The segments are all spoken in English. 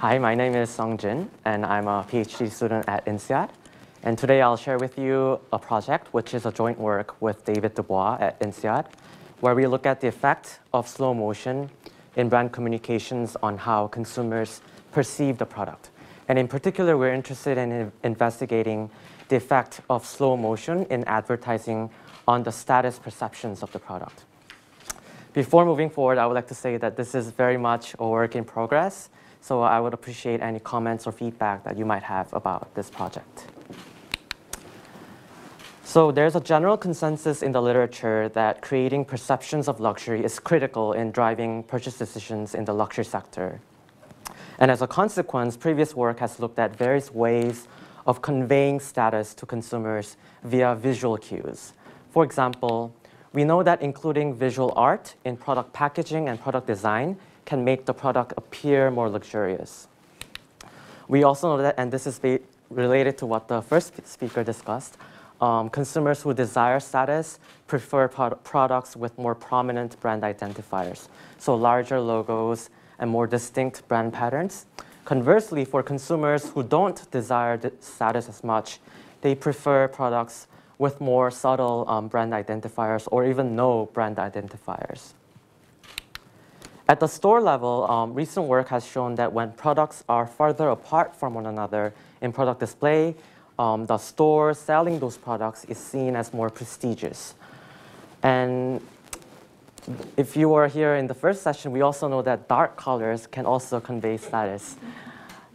Hi, my name is Sung Jin, and I'm a PhD student at INSEAD. And today I'll share with you a project which is a joint work with David Dubois at INSEAD, where we look at the effect of slow motion in brand communications on how consumers perceive the product. And in particular, we're interested in investigating the effect of slow motion in advertising on the status perceptions of the product. Before moving forward, I would like to say that this is very much a work in progress, so I would appreciate any comments or feedback that you might have about this project. So there's a general consensus in the literature that creating perceptions of luxury is critical in driving purchase decisions in the luxury sector. And as a consequence, previous work has looked at various ways of conveying status to consumers via visual cues. For example, we know that including visual art in product packaging and product design can make the product appear more luxurious. We also know that, and this is related to what the first speaker discussed, um, consumers who desire status prefer pro products with more prominent brand identifiers, so larger logos and more distinct brand patterns. Conversely, for consumers who don't desire status as much, they prefer products with more subtle um, brand identifiers or even no brand identifiers. At the store level, um, recent work has shown that when products are farther apart from one another in product display, um, the store selling those products is seen as more prestigious. And if you were here in the first session, we also know that dark colors can also convey status.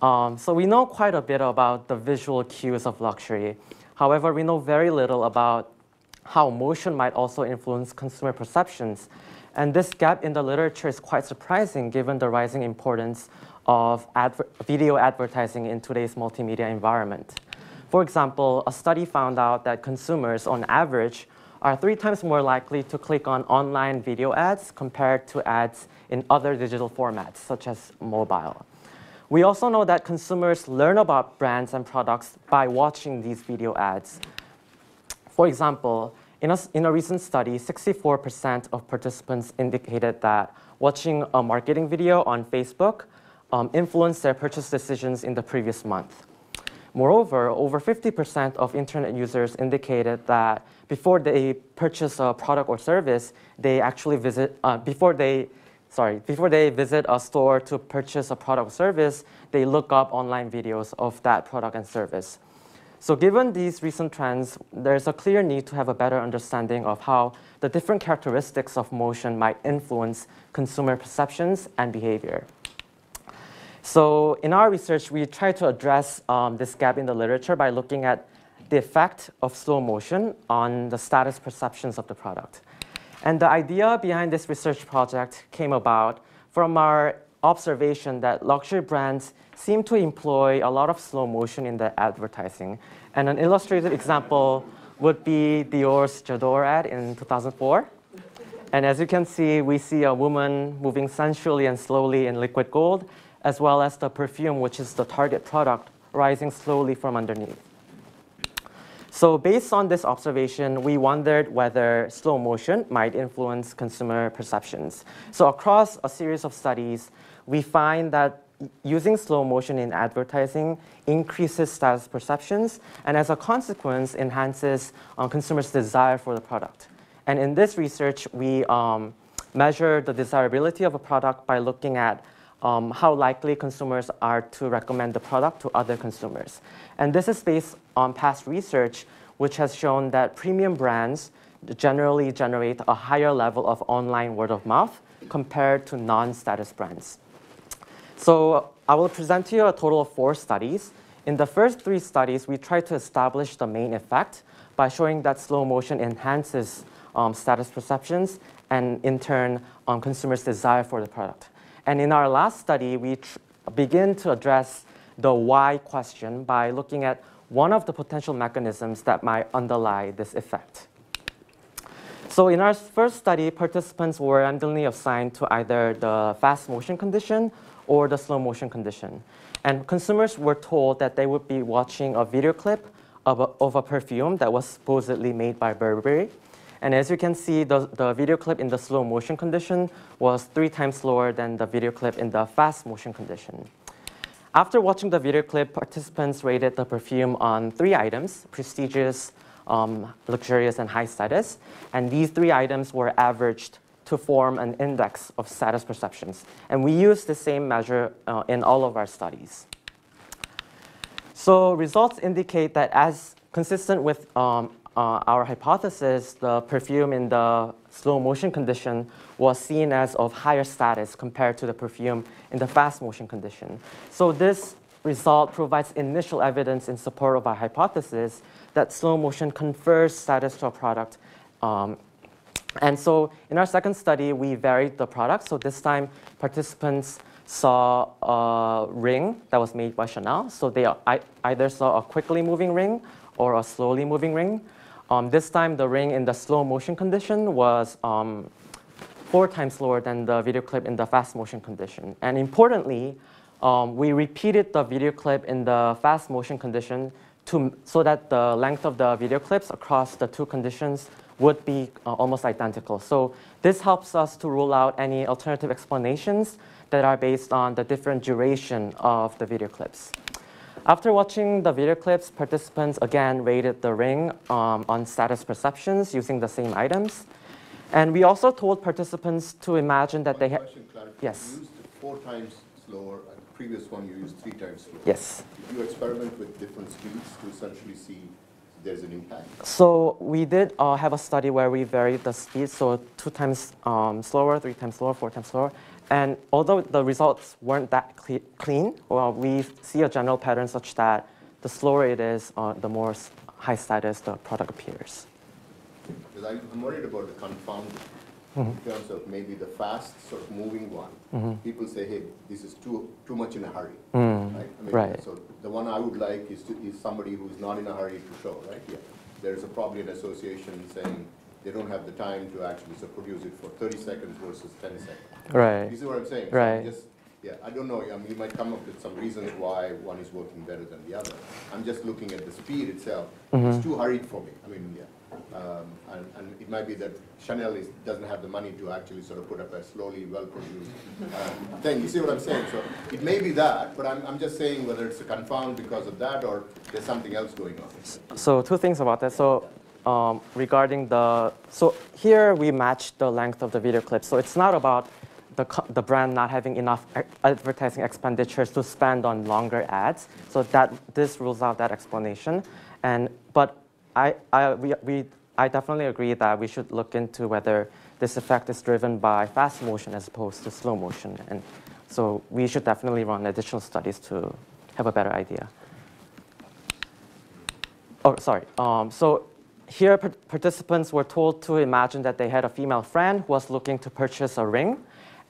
Um, so we know quite a bit about the visual cues of luxury. However, we know very little about how motion might also influence consumer perceptions. And this gap in the literature is quite surprising given the rising importance of adver video advertising in today's multimedia environment. For example, a study found out that consumers, on average, are three times more likely to click on online video ads compared to ads in other digital formats, such as mobile. We also know that consumers learn about brands and products by watching these video ads. For example, in a, in a recent study, 64% of participants indicated that watching a marketing video on Facebook um, influenced their purchase decisions in the previous month. Moreover, over 50% of internet users indicated that before they purchase a product or service, they actually visit, uh, before they, sorry, before they visit a store to purchase a product or service, they look up online videos of that product and service. So given these recent trends, there's a clear need to have a better understanding of how the different characteristics of motion might influence consumer perceptions and behavior. So in our research, we try to address um, this gap in the literature by looking at the effect of slow motion on the status perceptions of the product. And the idea behind this research project came about from our observation that luxury brands seem to employ a lot of slow motion in their advertising. And an illustrated example would be Dior's J'adore ad in 2004. And as you can see, we see a woman moving sensually and slowly in liquid gold, as well as the perfume, which is the target product, rising slowly from underneath. So based on this observation, we wondered whether slow motion might influence consumer perceptions. So across a series of studies, we find that using slow motion in advertising increases status perceptions and as a consequence enhances um, consumers' desire for the product. And in this research, we um, measure the desirability of a product by looking at um, how likely consumers are to recommend the product to other consumers. And this is based on past research, which has shown that premium brands generally generate a higher level of online word of mouth compared to non-status brands. So I will present to you a total of four studies. In the first three studies, we tried to establish the main effect by showing that slow motion enhances um, status perceptions and in turn um, consumers' desire for the product. And in our last study, we begin to address the why question by looking at one of the potential mechanisms that might underlie this effect. So in our first study, participants were randomly assigned to either the fast motion condition or the slow motion condition. And consumers were told that they would be watching a video clip of a, of a perfume that was supposedly made by Burberry. And as you can see, the, the video clip in the slow motion condition was three times slower than the video clip in the fast motion condition. after watching the video clip, participants rated the perfume on three items, prestigious, um, luxurious, and high status. And these three items were averaged to form an index of status perceptions. And we use the same measure uh, in all of our studies. So results indicate that as consistent with um, uh, our hypothesis, the perfume in the slow motion condition was seen as of higher status compared to the perfume in the fast motion condition. So this result provides initial evidence in support of our hypothesis that slow motion confers status to a product. Um, and so in our second study, we varied the product. So this time, participants saw a ring that was made by Chanel. So they either saw a quickly moving ring or a slowly moving ring. Um, this time, the ring in the slow motion condition was um, four times slower than the video clip in the fast motion condition. And importantly, um, we repeated the video clip in the fast motion condition to, so that the length of the video clips across the two conditions would be uh, almost identical. So this helps us to rule out any alternative explanations that are based on the different duration of the video clips. After watching the video clips, participants again rated the ring um, on status perceptions using the same items. And we also told participants to imagine that they had. Yes. You used four times slower, and the previous one you used three times slower. Yes. Did you experiment with different speeds to essentially see there's an impact? So we did uh, have a study where we varied the speed, so two times um, slower, three times slower, four times slower. And although the results weren't that cle clean, well, we see a general pattern such that the slower it is, uh, the more high status the product appears. Because I'm worried about the confound mm -hmm. in terms of maybe the fast sort of moving one. Mm -hmm. People say, hey, this is too too much in a hurry, mm. right? I mean, right? So the one I would like is, to, is somebody who's not in a hurry to show, right? Yeah. There's a, probably an association saying they don't have the time to actually so produce it for 30 seconds versus 10 seconds. Right. You see what I'm saying? So right. just, yeah, I don't know. I mean, you might come up with some reasons why one is working better than the other. I'm just looking at the speed itself. Mm -hmm. It's too hurried for me. I mean, yeah. Um, and, and, it might be that Chanel is, doesn't have the money to actually sort of put up a slowly well-produced uh, thing. You see what I'm saying? So it may be that, but I'm, I'm just saying whether it's a confound because of that or there's something else going on. So two things about that. So um, regarding the, so here we match the length of the video clip. So it's not about the, the brand not having enough advertising expenditures to spend on longer ads. So that this rules out that explanation. And, but I, I, we, we, I definitely agree that we should look into whether this effect is driven by fast motion as opposed to slow motion. And so we should definitely run additional studies to have a better idea. Oh, sorry. Um, so here, participants were told to imagine that they had a female friend who was looking to purchase a ring,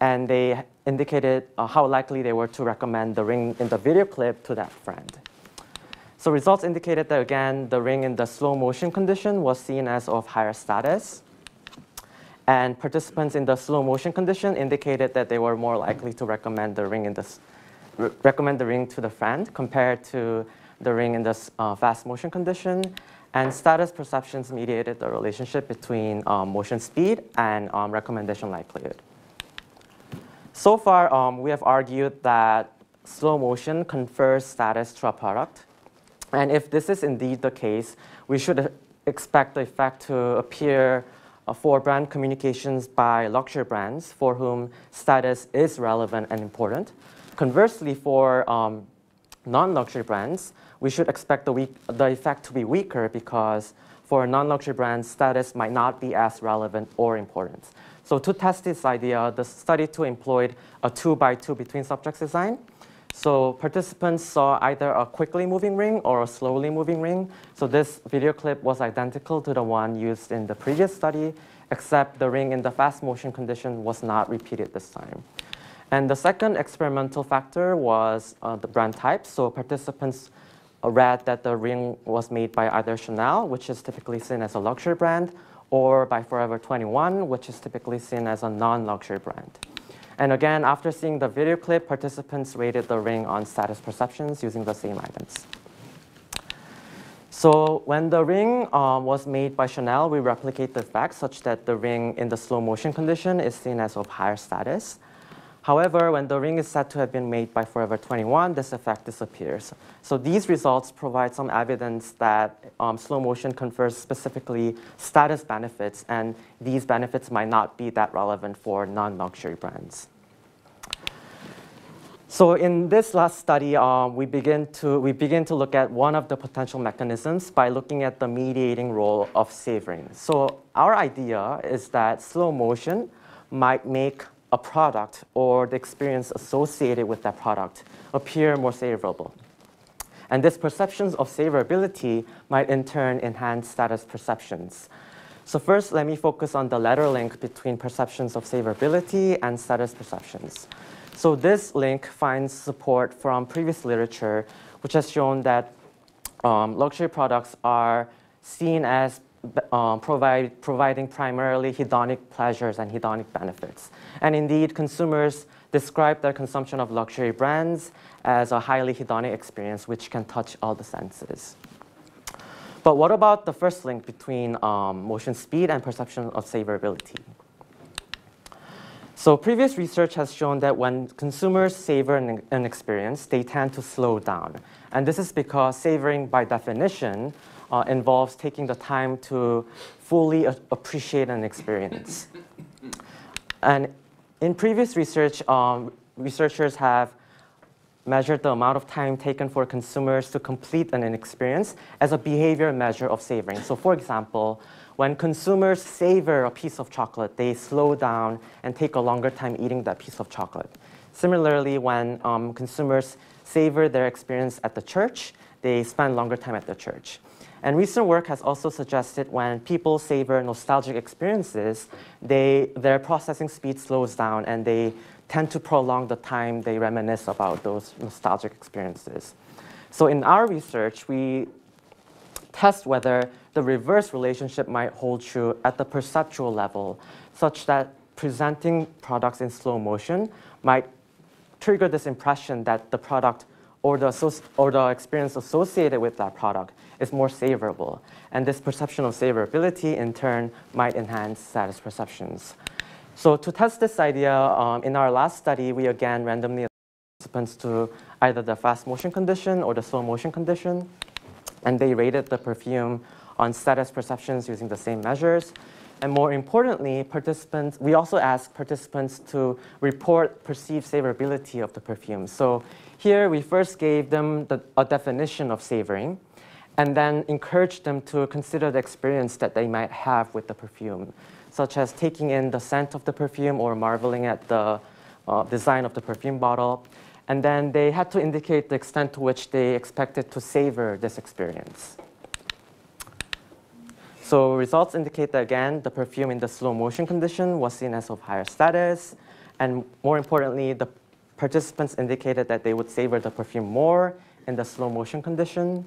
and they indicated uh, how likely they were to recommend the ring in the video clip to that friend. So results indicated that, again, the ring in the slow motion condition was seen as of higher status. And participants in the slow motion condition indicated that they were more likely to recommend the ring in the recommend the ring to the friend compared to the ring in the uh, fast motion condition. And status perceptions mediated the relationship between um, motion speed and um, recommendation likelihood. So far, um, we have argued that slow motion confers status to a product. And if this is indeed the case, we should expect the effect to appear uh, for brand communications by luxury brands for whom status is relevant and important. Conversely, for um, non-luxury brands, we should expect the, weak, the effect to be weaker because for non-luxury brands, status might not be as relevant or important. So to test this idea, the study two employed a two by two between subjects design. So participants saw either a quickly moving ring or a slowly moving ring. So this video clip was identical to the one used in the previous study, except the ring in the fast motion condition was not repeated this time. And the second experimental factor was uh, the brand type. So participants read that the ring was made by either Chanel, which is typically seen as a luxury brand, or by Forever 21, which is typically seen as a non-luxury brand. And again, after seeing the video clip, participants rated the ring on status perceptions using the same items. So when the ring um, was made by Chanel, we replicate the effect such that the ring in the slow motion condition is seen as of higher status. However, when the ring is said to have been made by Forever 21, this effect disappears. So these results provide some evidence that um, slow motion confers specifically status benefits, and these benefits might not be that relevant for non-luxury brands. So in this last study, um, we, begin to, we begin to look at one of the potential mechanisms by looking at the mediating role of savoring. So our idea is that slow motion might make a product or the experience associated with that product appear more savorable. And these perceptions of savorability might in turn enhance status perceptions. So first, let me focus on the latter link between perceptions of savorability and status perceptions. So this link finds support from previous literature, which has shown that um, luxury products are seen as um, provide, providing primarily hedonic pleasures and hedonic benefits. And indeed, consumers describe their consumption of luxury brands as a highly hedonic experience which can touch all the senses. But what about the first link between um, motion speed and perception of savorability? So previous research has shown that when consumers savor an, an, experience, they tend to slow down. And this is because savoring, by definition, uh, involves taking the time to fully appreciate an experience. and in previous research, um, researchers have measured the amount of time taken for consumers to complete an experience as a behavior measure of savoring. So for example, when consumers savor a piece of chocolate, they slow down and take a longer time eating that piece of chocolate. Similarly, when um, consumers savor their experience at the church, they spend longer time at the church. And recent work has also suggested when people savor nostalgic experiences, they, their processing speed slows down and they tend to prolong the time they reminisce about those nostalgic experiences. So in our research, we test whether the reverse relationship might hold true at the perceptual level, such that presenting products in slow motion might trigger this impression that the product or the, or the experience associated with that product is more savorable. And this perception of savorability, in turn, might enhance status perceptions. So to test this idea, um, in our last study, we again randomly assigned participants to either the fast motion condition or the slow motion condition. And they rated the perfume on status perceptions using the same measures. And more importantly, participants, we also asked participants to report perceived savorability of the perfume. So here we first gave them the, a definition of savoring and then encouraged them to consider the experience that they might have with the perfume, such as taking in the scent of the perfume or marveling at the uh, design of the perfume bottle. And then they had to indicate the extent to which they expected to savor this experience. So results indicate that again, the perfume in the slow motion condition was seen as of higher status. And more importantly, the participants indicated that they would savor the perfume more in the slow motion condition.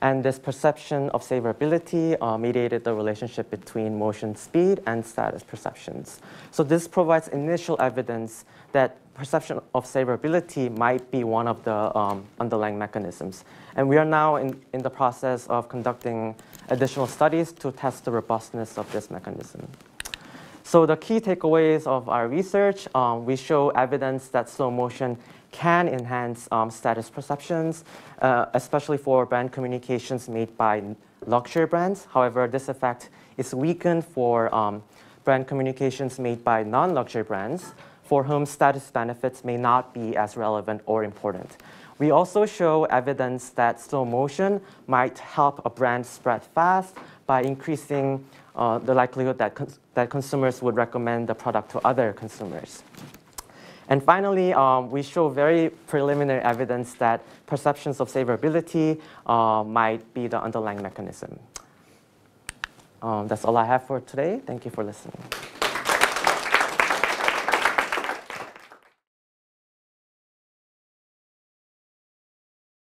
And this perception of savorability uh, mediated the relationship between motion speed and status perceptions. So this provides initial evidence that perception of savorability might be one of the um, underlying mechanisms. And we are now in, in the process of conducting additional studies to test the robustness of this mechanism. So the key takeaways of our research, um, we show evidence that slow motion can enhance um, status perceptions, uh, especially for brand communications made by luxury brands. However, this effect is weakened for um, brand communications made by non-luxury brands, for whom status benefits may not be as relevant or important. We also show evidence that slow motion might help a brand spread fast by increasing uh, the likelihood that, cons that consumers would recommend the product to other consumers. And finally, um, we show very preliminary evidence that perceptions of savorability uh, might be the underlying mechanism. Um, that's all I have for today. Thank you for listening.